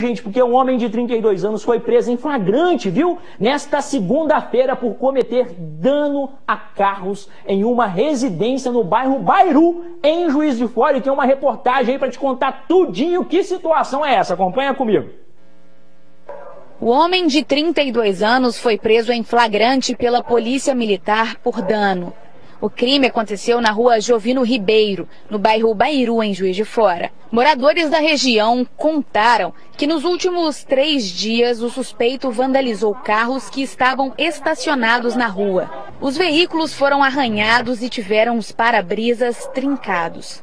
Gente, porque um homem de 32 anos foi preso em flagrante, viu? Nesta segunda-feira por cometer dano a carros em uma residência no bairro Bairu, em Juiz de Fora. E tem uma reportagem aí para te contar tudinho que situação é essa. Acompanha comigo. O homem de 32 anos foi preso em flagrante pela Polícia Militar por dano. O crime aconteceu na rua Jovino Ribeiro, no bairro Bairu, em Juiz de Fora. Moradores da região contaram que nos últimos três dias o suspeito vandalizou carros que estavam estacionados na rua. Os veículos foram arranhados e tiveram os para-brisas trincados.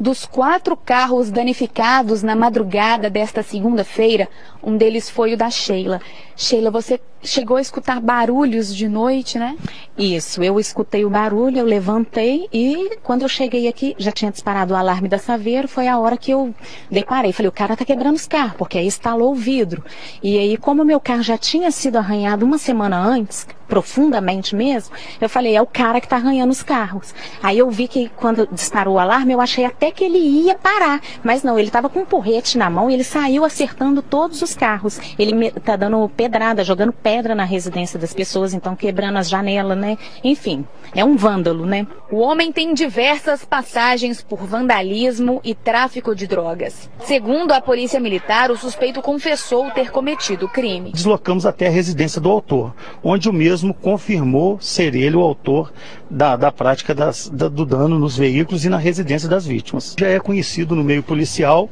Dos quatro carros danificados na madrugada desta segunda-feira, um deles foi o da Sheila. Sheila, você chegou a escutar barulhos de noite, né? Isso, eu escutei o barulho, eu levantei e quando eu cheguei aqui, já tinha disparado o alarme da Saveiro, foi a hora que eu deparei. Falei, o cara tá quebrando os carros, porque aí instalou o vidro. E aí, como meu carro já tinha sido arranhado uma semana antes, profundamente mesmo, eu falei, é o cara que tá arranhando os carros. Aí eu vi que quando disparou o alarme, eu achei até que ele ia parar. Mas não, ele tava com um porrete na mão e ele saiu acertando todos os carros. Ele tá dando pedrada, jogando pedra na residência das pessoas, então quebrando as janelas, né? Enfim, é um vândalo, né? O homem tem diversas passagens por vandalismo e tráfico de drogas. Segundo a polícia militar, o suspeito confessou ter cometido o crime. Deslocamos até a residência do autor, onde o mesmo confirmou ser ele o autor da, da prática das, da, do dano nos veículos e na residência das vítimas. Já é conhecido no meio policial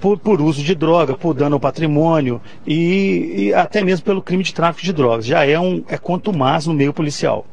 por, por, uso de droga, por dano ao patrimônio e, e, até mesmo pelo crime de tráfico de drogas. Já é um é mais no meio policial.